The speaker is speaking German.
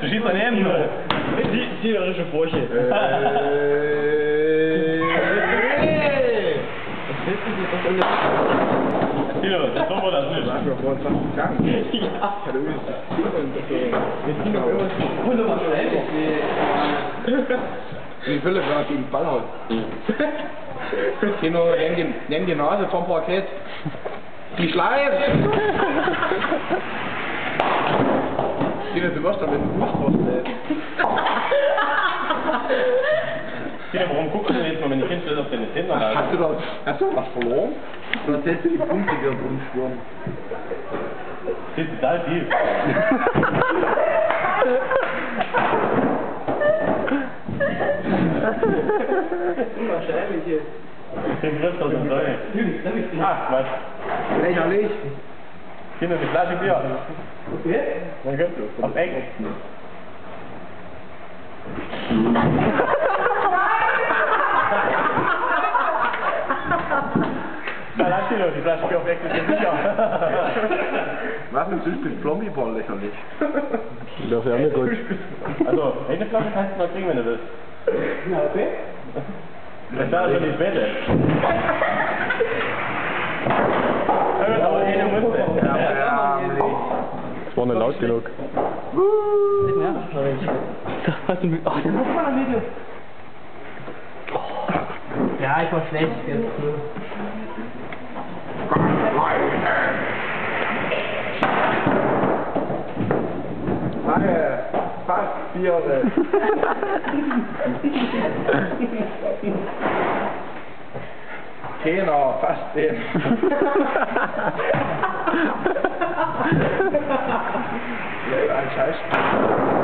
Du schießt daneben nur. Tierische Furche. Äh, Hier, das so war das nicht. Sag mir vor 20 Tagen. Ja. Ich hatte übrigens das Ziel und das. Wunderbar schnell. Die Fülle gerade gegen den Ball haut. Nimm die, nimm die Nase vom Parkett. Die schleift! Kino, du wirst damit Fußball Hier, warum guckst du denn jetzt mal, wenn die Kinder auf deine Zähne Hast du da, hast du was verloren? Du erzählst dir die Punkte, die da drin schwirren. Das ist total viel. Unwahrscheinlich hier. Den Griff aus dem Säule. Ach, Quatsch. Lächerlich. Kinder, eine Flasche Bier. Okay. Dann könnt du. Auf Eck. Da lass die doch, die Flasche Bier auf Eck ist ja sicher. Was ist das mit lächerlich? Das wäre mir gut. Also, eine Flasche kannst du noch kriegen, wenn du willst. Ja, okay. Das war schon die späte. Ja, aber eine musste. Das war nicht laut genug. Nicht mehr? Was am Video. Ja, ich war schlecht jetzt. Lange, fast Biere. Keiner, fast den. Ein Scheiß.